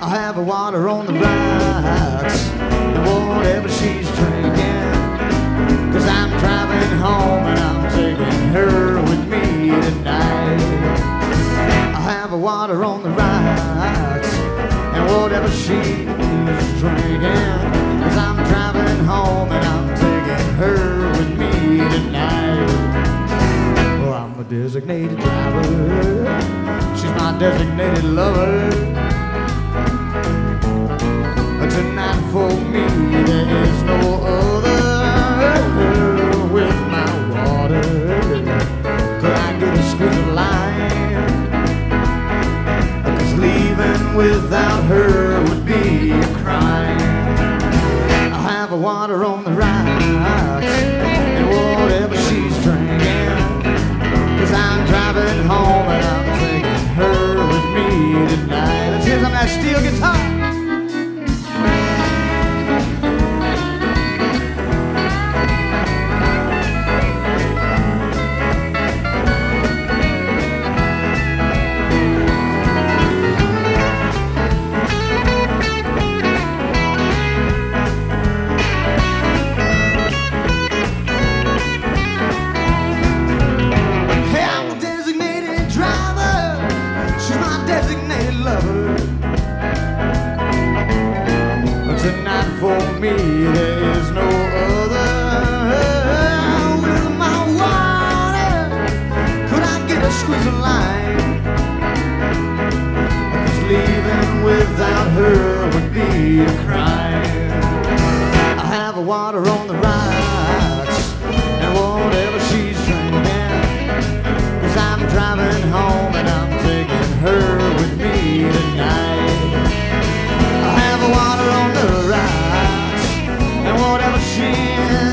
I have a water on the rocks and whatever she's drinking. Cause I'm driving home and I'm taking her with me tonight. I have a water on the rocks and whatever she's drinking. Cause I'm driving home and I'm taking her with me tonight. Well, I'm a designated driver. Designated lover. Tonight for me there is no other with my water. Could I get a squeeze of lime? Cause leaving without her would be a crime. I have a water on the rocks squeeze a line. Cause leaving without her would be a crime. I have a water on the rocks and whatever she's drinking. Cause I'm driving home and I'm taking her with me tonight. I have a water on the rocks and whatever she's